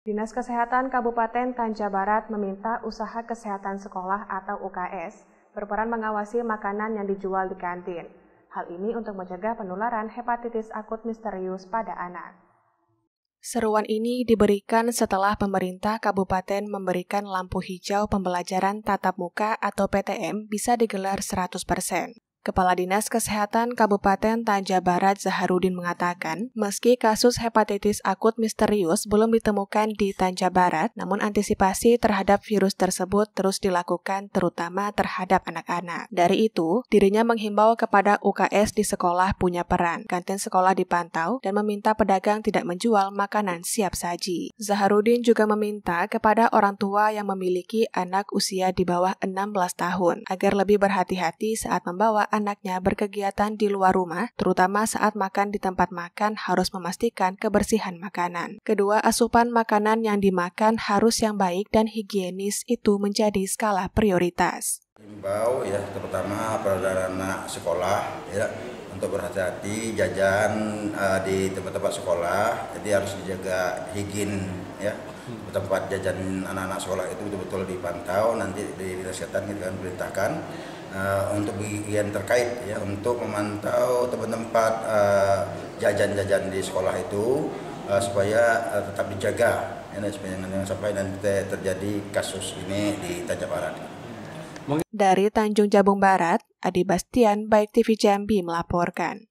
Dinas Kesehatan Kabupaten Tanja Barat meminta usaha kesehatan sekolah atau UKS berperan mengawasi makanan yang dijual di kantin. Hal ini untuk mencegah penularan hepatitis akut misterius pada anak. Seruan ini diberikan setelah pemerintah kabupaten memberikan lampu hijau pembelajaran tatap muka atau PTM bisa digelar 100%. Kepala Dinas Kesehatan Kabupaten Tanja Barat Zaharudin mengatakan, meski kasus hepatitis akut misterius belum ditemukan di Tanja Barat, namun antisipasi terhadap virus tersebut terus dilakukan terutama terhadap anak-anak. Dari itu, dirinya menghimbau kepada UKS di sekolah punya peran. Kantin sekolah dipantau dan meminta pedagang tidak menjual makanan siap saji. Zaharudin juga meminta kepada orang tua yang memiliki anak usia di bawah 16 tahun agar lebih berhati-hati saat membawa anaknya berkegiatan di luar rumah, terutama saat makan di tempat makan harus memastikan kebersihan makanan. Kedua, asupan makanan yang dimakan harus yang baik dan higienis itu menjadi skala prioritas. Himbau ya terutama pada anak sekolah ya untuk berhati-hati jajan uh, di tempat-tempat sekolah jadi harus dijaga higien ya tempat jajan anak-anak sekolah itu betul-betul dipantau nanti di dinas kesehatan kita akan perintahkan uh, untuk bagian terkait ya untuk memantau tempat-tempat uh, jajan-jajan di sekolah itu uh, supaya uh, tetap dijaga ya, supaya jangan sampai nanti terjadi kasus ini di Tanjung Barat. Dari Tanjung Jabung Barat, Adi Bastian, Baik TV Jambi melaporkan.